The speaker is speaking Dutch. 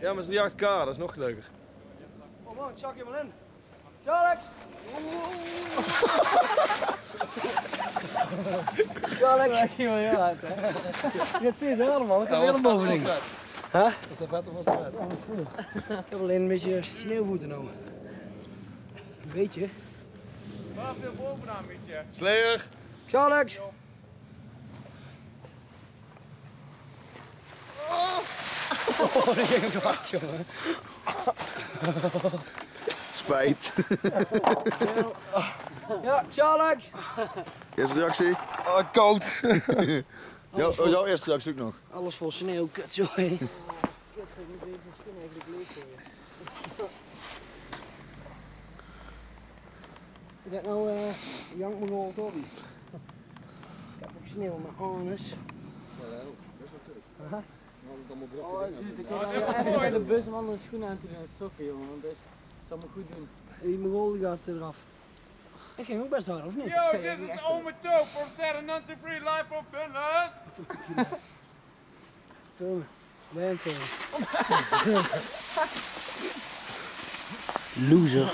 Ja, maar het is 38k, dat is nog leuker. Oh man, ik zak je wel in. Alex! Alex! Ik ging wel heel hard, hè. Je steeds harder, man. Ik heb weer een bovening. Huh? Is dat vet of was dat vet? Ik heb alleen een beetje sneeuwvoeten nou. Een beetje. Vanaf weer bovenaan, beetje. Slayer! Alex! Oh, dat ging hem hard, jongen. Spijt. Ja, Alex! Eerste reactie? Oh, koud. Jouw, oh, jouw eerste reactie ook nog. Alles vol sneeuw, kut, joh. Kut, ik moet deze schoen eigenlijk leeg gooien. Is dat nou eh Jank Mogol Hobby? Ik heb ook sneeuw in mijn anus. Oh, dude, ik heb echt bij de bus om andere schoenen aan te doen en sokken, jongen. Want dat zal me goed doen. Die Mogol die gaat eraf. Ik ging ook best hard, of niet? Yo, this is Ome Toe for Saturday Free Life of Finland. Filmen. Filmen? Loser.